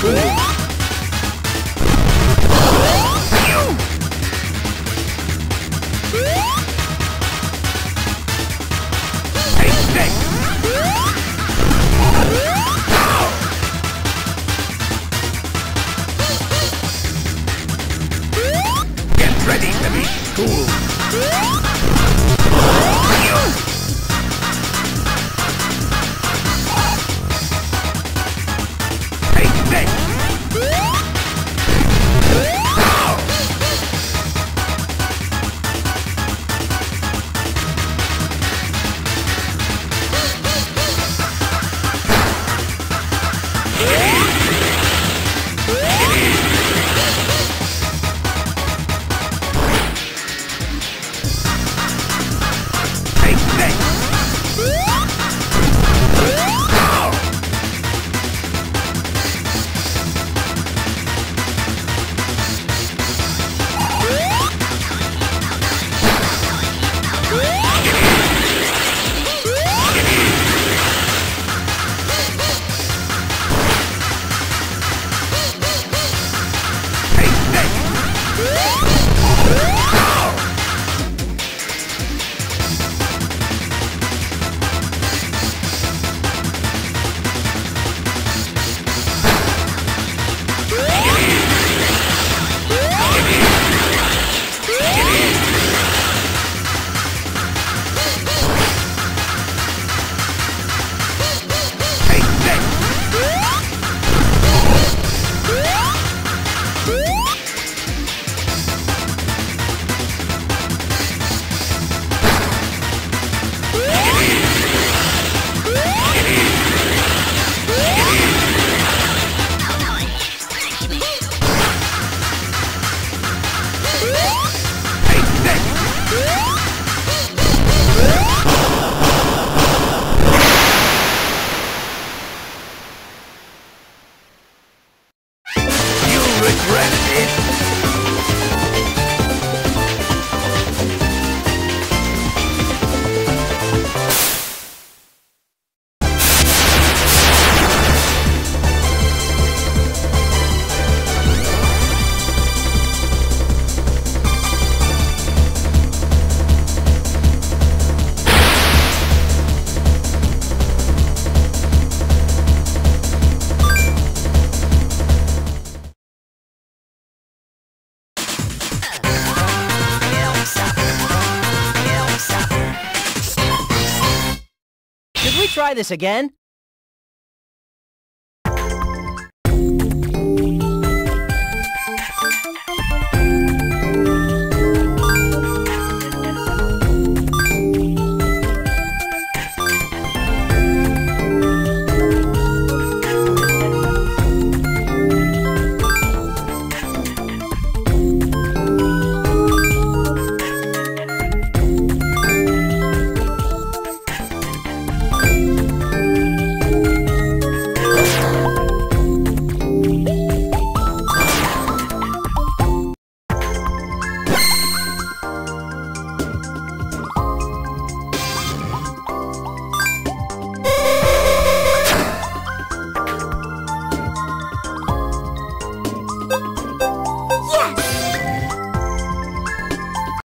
to try this again?